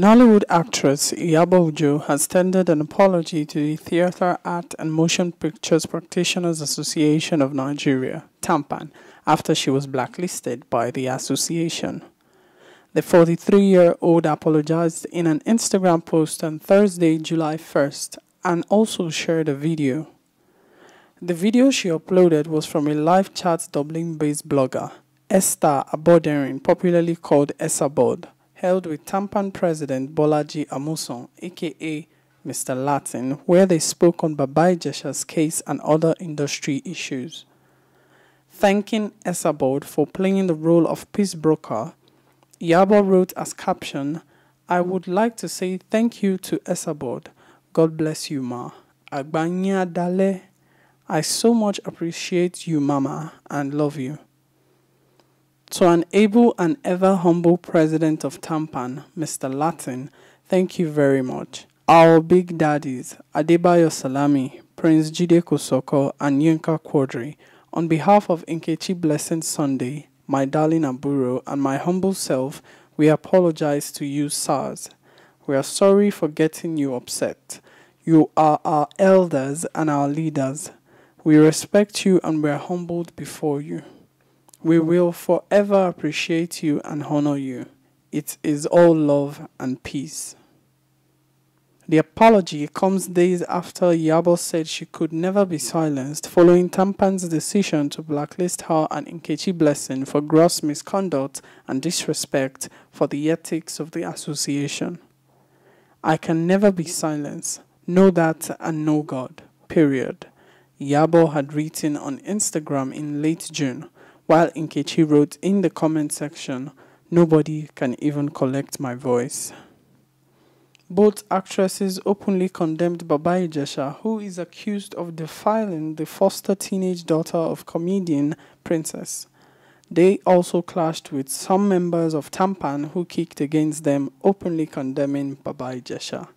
Nollywood actress Iyabo Ojo has tendered an apology to the Theatre, Art and Motion Pictures Practitioners Association of Nigeria (TAMPAN) after she was blacklisted by the association. The 43-year-old apologized in an Instagram post on Thursday, July 1st, and also shared a video. The video she uploaded was from a live chat Dublin-based blogger, Esther Aboderin, popularly called Esabod held with Tampan President Bolaji Amusan, aka Mr. Latin, where they spoke on Baba Ijesha's case and other industry issues. Thanking Esabod for playing the role of peace broker, Yabo wrote as caption, I would like to say thank you to Esabod. God bless you, ma. Agbanya dale. I so much appreciate you, mama, and love you. To an able and ever humble president of Tampan, Mr. Latin, thank you very much. Our big daddies, Adebayo Salami, Prince Jide Kosoko, and Yinka Quadri, on behalf of Nkechi Blessing Sunday, my darling Aburo, and my humble self, we apologize to you, SARS. We are sorry for getting you upset. You are our elders and our leaders. We respect you and we are humbled before you. We will forever appreciate you and honor you. It is all love and peace. The apology comes days after Yabo said she could never be silenced following Tampan's decision to blacklist her and Nkechi Blessing for gross misconduct and disrespect for the ethics of the association. I can never be silenced. Know that and know God. Period. Yabo had written on Instagram in late June while Nkechi wrote in the comment section, Nobody can even collect my voice. Both actresses openly condemned Baba Ijesha, who is accused of defiling the foster teenage daughter of comedian Princess. They also clashed with some members of Tampan who kicked against them, openly condemning Baba Ijesha.